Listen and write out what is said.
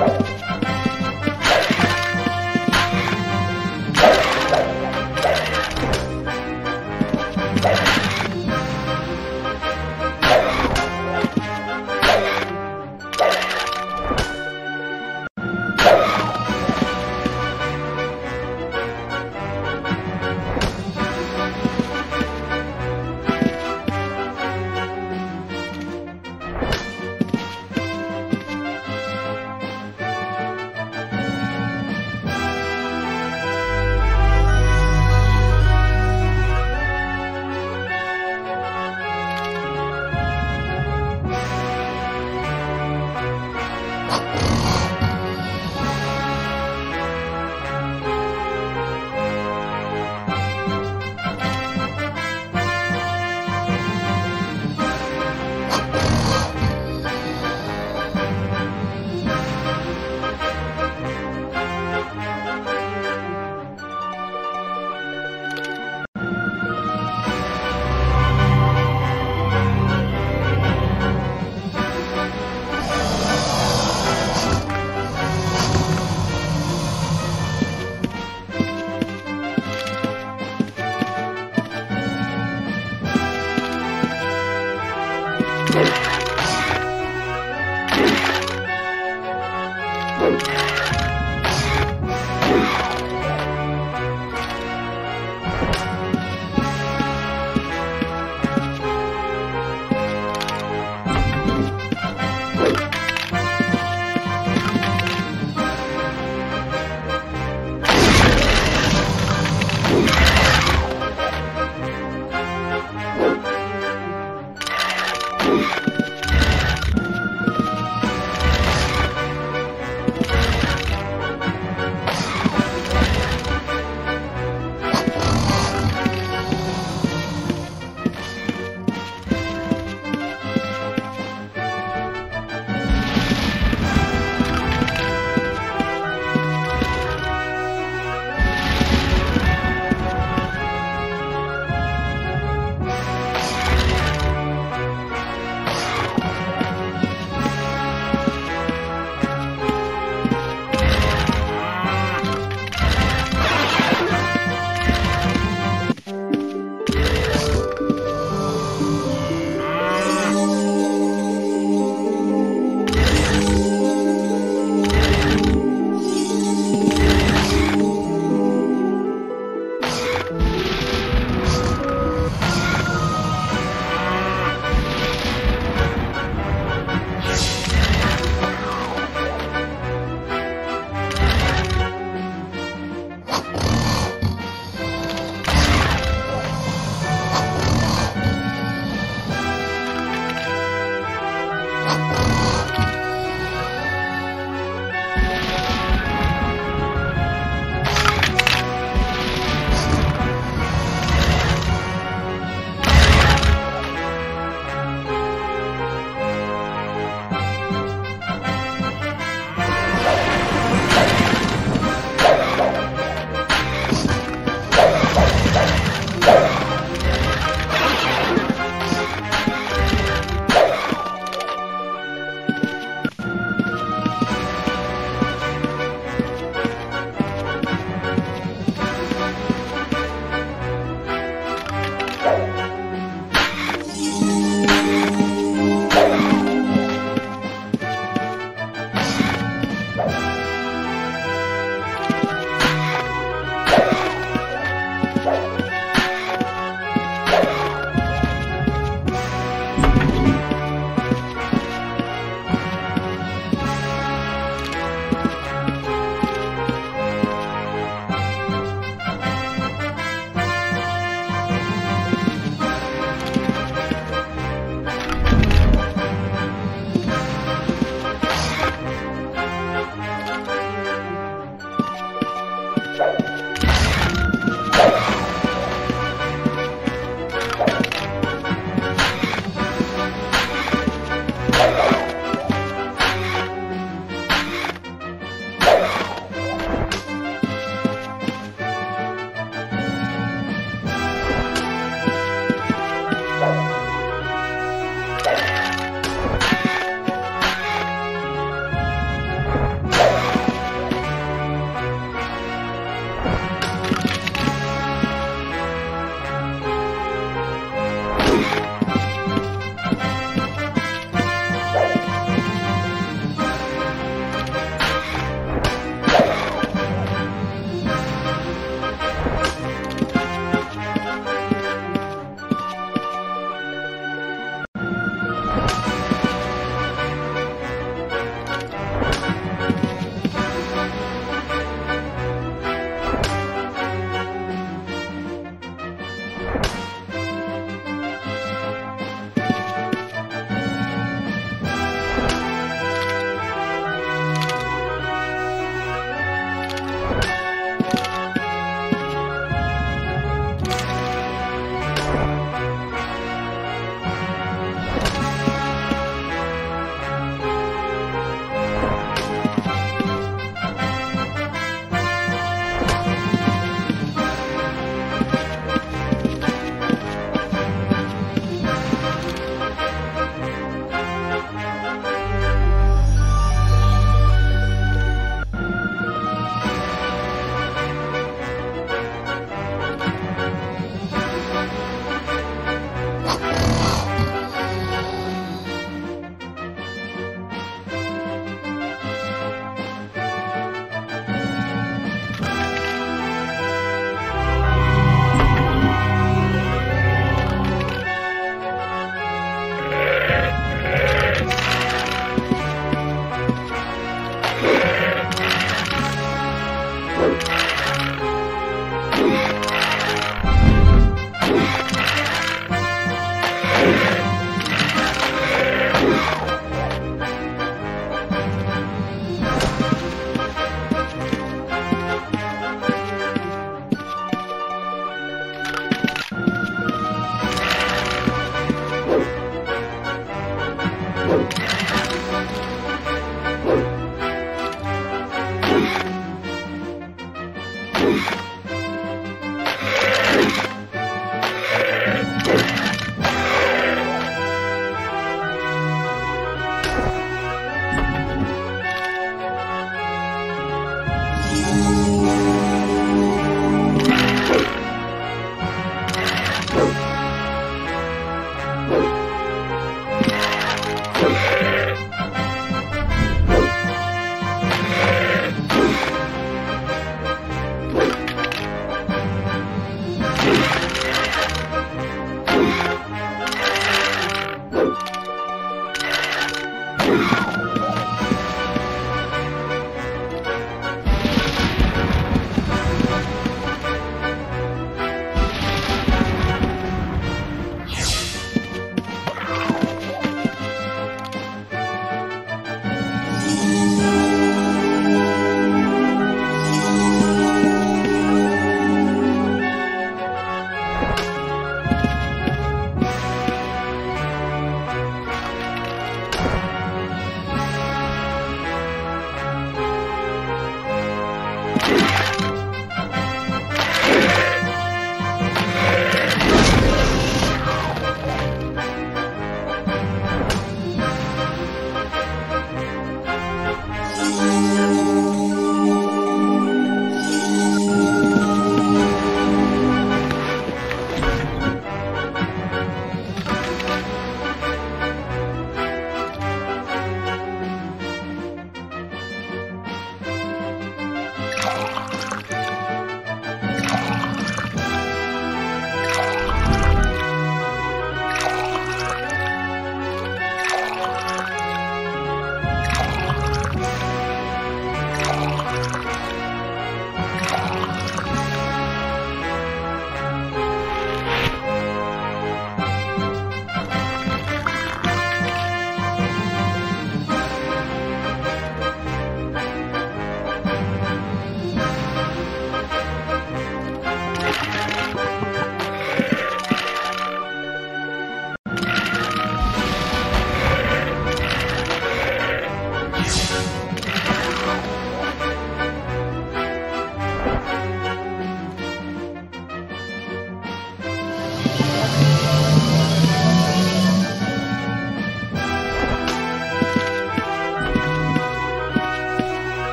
Tchau.